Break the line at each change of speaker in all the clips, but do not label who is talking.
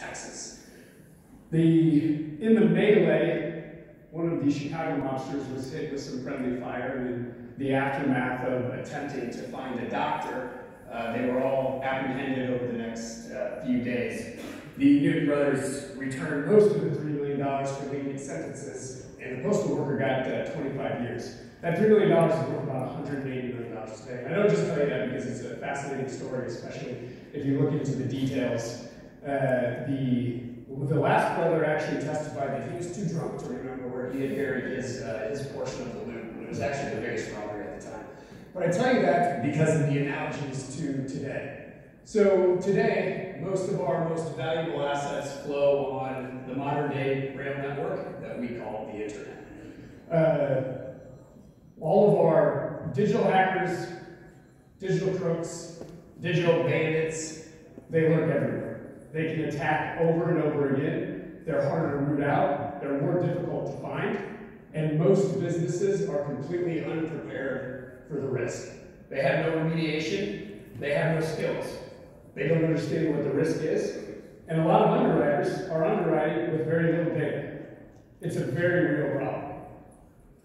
Texas. The, in the melee, one of the Chicago mobsters was hit with some friendly fire, and in the aftermath of attempting to find a doctor, uh, they were all apprehended over the next uh, few days. The Newton brothers returned most of the $3 million for lenient sentences, and the postal worker got uh, 25 years. That $3 million is worth about $180 million today. I don't just tell you that because it's a fascinating story, especially if you look into the details. Uh, the, the last brother actually testified that he was too drunk to remember where he had buried his, uh, his portion of the loot. It was actually the biggest robbery at the time. But I tell you that because of the analogies to today. So today, most of our most valuable assets flow on the modern day rail network that we call the internet. Uh, all of our digital hackers, digital crooks, digital bandits, they lurk everywhere. They can attack over and over again. They're harder to root out. They're more difficult to find. And most businesses are completely unprepared for the risk. They have no remediation. They have no skills. They don't understand what the risk is. And a lot of underwriters are underwriting with very little data. It's a very real problem.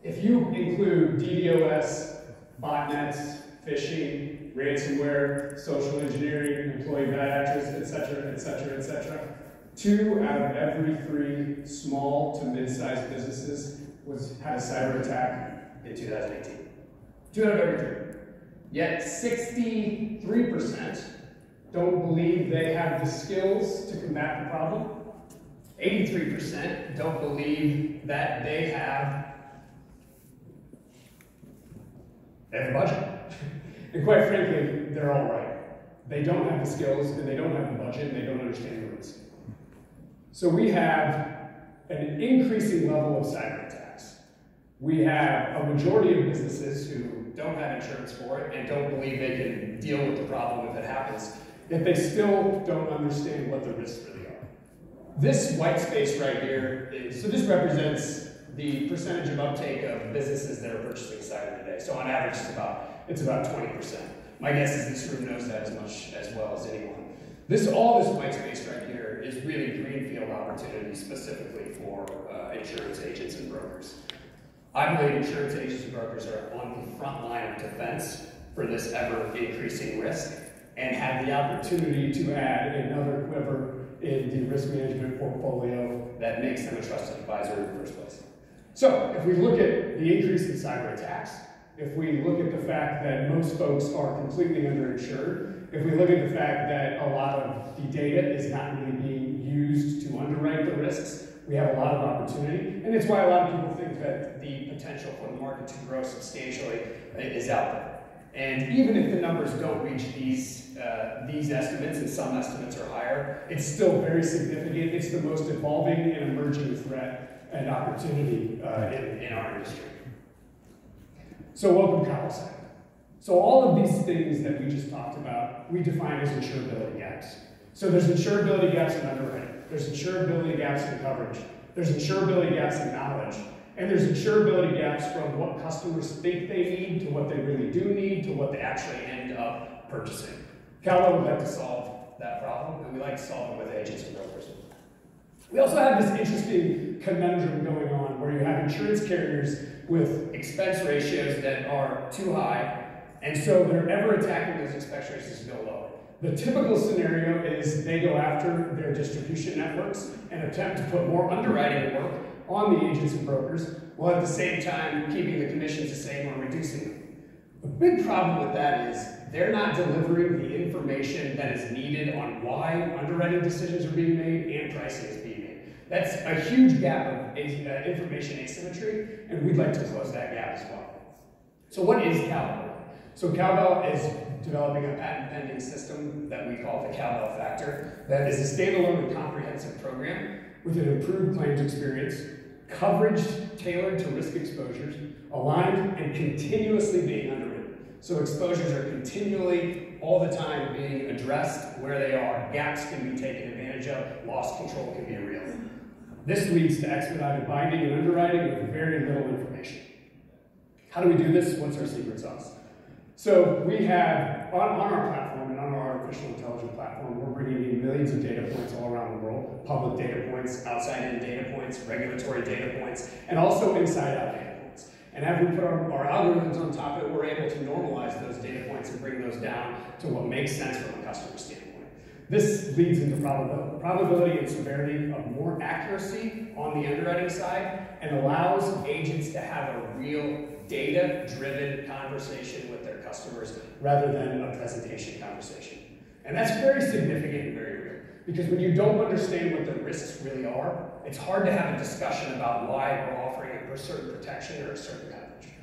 If you include DDoS, botnets, phishing, ransomware, social engineering, employee bad actors, etc., etc., etc., two out of every three small to mid-sized businesses was had a cyber attack in 2018. Two out of every three. Yet 63% don't believe they have the skills to combat the problem. 83% don't believe that they have a budget. and quite frankly, they're all right. They don't have the skills, and they don't have the budget, and they don't understand the risk. So we have an increasing level of cyber attacks. We have a majority of businesses who don't have insurance for it and don't believe they can deal with the problem if it happens yet they still don't understand what the risks really are. This white space right here is, so this represents the percentage of uptake of businesses that are purchasing cyber today. So on average, it's about, it's about 20%. My guess is this room knows that as much as well as anyone. This, all this white space right here is really greenfield opportunity specifically for uh, insurance agents and brokers. I believe insurance agents and brokers are on the front line of defense for this ever increasing risk and have the opportunity to add another quiver in the risk management portfolio that makes them a trusted advisor in the first place. So if we look at the increase in cyber attacks, if we look at the fact that most folks are completely underinsured, if we look at the fact that a lot of the data is not really being used to underwrite the risks, we have a lot of opportunity. And it's why a lot of people think that the potential for the market to grow substantially is out there. And even if the numbers don't reach these, uh, these estimates, and some estimates are higher, it's still very significant. It's the most evolving and emerging threat and opportunity uh, in, in our industry. So welcome Cowbell So all of these things that we just talked about, we define as insurability gaps. So there's insurability gaps in underwriting. There's insurability gaps in coverage. There's insurability gaps in knowledge. And there's insurability gaps from what customers think they need to what they really do need to what they actually end up purchasing. Cowbell would like to solve that problem, and we like to solve it with agents and brokers. We also have this interesting conundrum going on insurance carriers with expense ratios that are too high, and so they're ever attacking those expense ratios to go lower. The typical scenario is they go after their distribution networks and attempt to put more underwriting work on the agents and brokers, while at the same time keeping the commissions the same or reducing them. The big problem with that is they're not delivering the information that is needed on why underwriting decisions are being made and pricing. That's a huge gap of uh, information asymmetry, and we'd like to close that gap as well. So what is Cowbell? So Cowbell is developing a patent pending system that we call the Cowbell Factor that is a standalone and comprehensive program with an improved claims experience, coverage tailored to risk exposures, aligned and continuously being underwritten. So exposures are continually, all the time, being addressed where they are. Gaps can be taken advantage of, loss control can be real. This leads to expedited binding and underwriting with very little information. How do we do this? What's our secret sauce? So we have, on, on our platform and on our artificial intelligence platform, we're bringing in millions of data points all around the world public data points, outside-in data points, regulatory data points, and also inside-out data. And as we put our, our algorithms on top of it, we're able to normalize those data points and bring those down to what makes sense from a customer standpoint. This leads into probability, probability and severity of more accuracy on the underwriting side and allows agents to have a real data-driven conversation with their customers rather than a presentation conversation. And that's very significant and very real. Because when you don't understand what the risks really are, it's hard to have a discussion about why we're offering a certain protection or a certain coverage.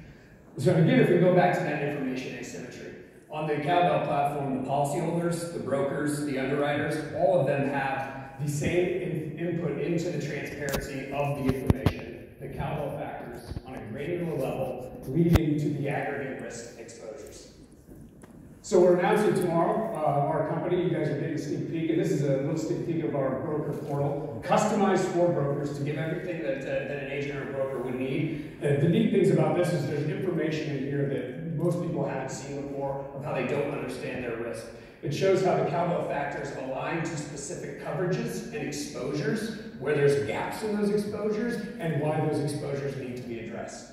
So again, if we go back to that information asymmetry, on the Cowbell platform, the policyholders, the brokers, the underwriters, all of them have the same in input into the transparency of the information, the Cowbell factors on a granular level, leading to the aggregate risk exposures. So we're announcing tomorrow uh, our company. You guys are getting a sneak peek, and this is a little sneak peek of our broker portal, customized for brokers to give everything that, uh, that an agent or a broker would need. Uh, the neat things about this is there's information in here that most people haven't seen before of how they don't understand their risk. It shows how the cowbell factors align to specific coverages and exposures, where there's gaps in those exposures, and why those exposures need to be addressed.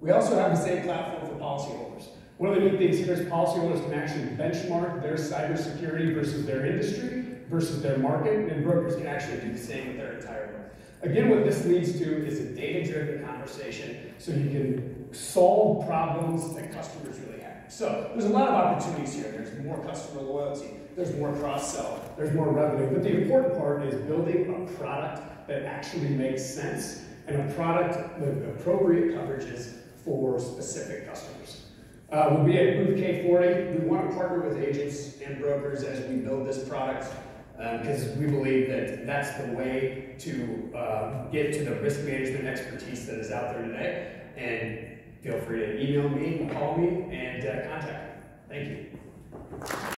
We also have the same platform for policyholders. One of the neat things here is policyholders can actually benchmark their cybersecurity versus their industry, versus their market, and brokers can actually do the same with their entire book. Again, what this leads to is a data-driven conversation so you can solve problems that customers really have. So there's a lot of opportunities here. There's more customer loyalty, there's more cross-sell, there's more revenue. But the important part is building a product that actually makes sense and a product with appropriate coverages for specific customers. Uh, we'll be at booth K40. We want to partner with agents and brokers as we build this product because um, we believe that that's the way to uh, get to the risk management expertise that is out there today. And feel free to email me, call me, and uh, contact me. Thank you.